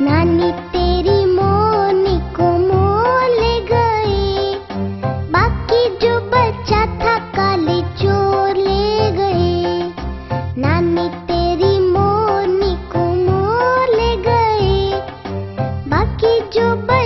नानी मोनी को मोल गई बाकी जो बच्चा था काले चोर ले नानी तेरी मोनी को मोल गई बाकी जो बच्चा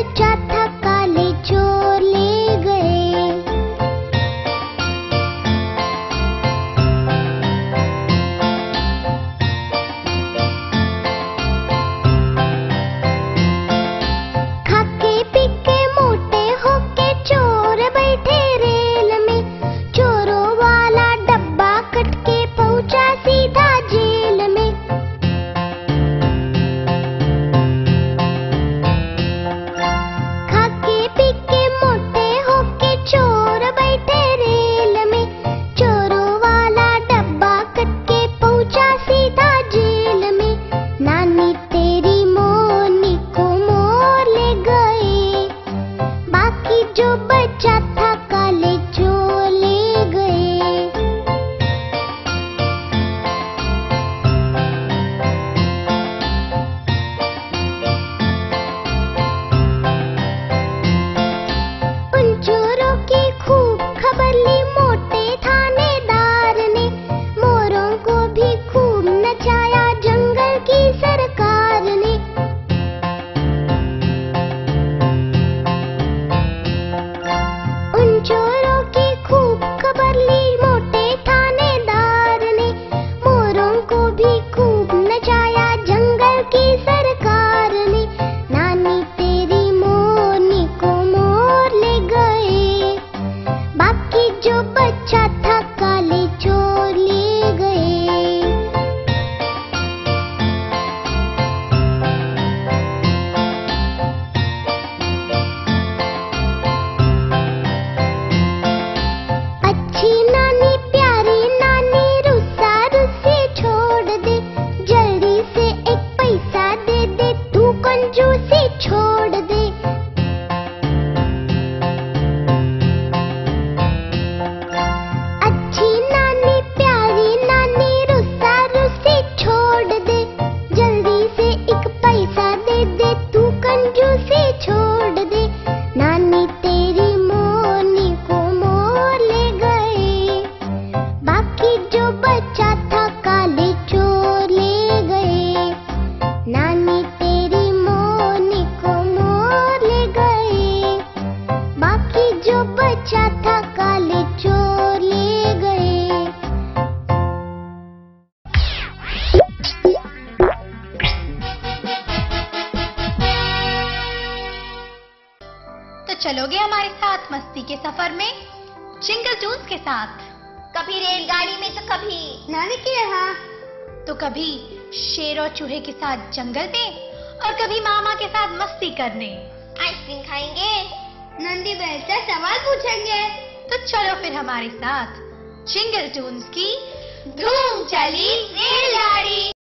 काले गए। तो चलोगे हमारे साथ मस्ती के सफ़र में? जिंगल जूस के साथ। कभी रेलगाड़ी में तो कभी नानी के यहाँ। तो कभी शेर और चूहे के साथ जंगल में और कभी मामा के साथ मस्ती करने। आइसक्रीम खाएँगे। नंदी बैल से सवाल पूछेंगे। तो चलो फिर हमारे साथ। चिंगल टून्स की धूम चली रेलगाड़ी।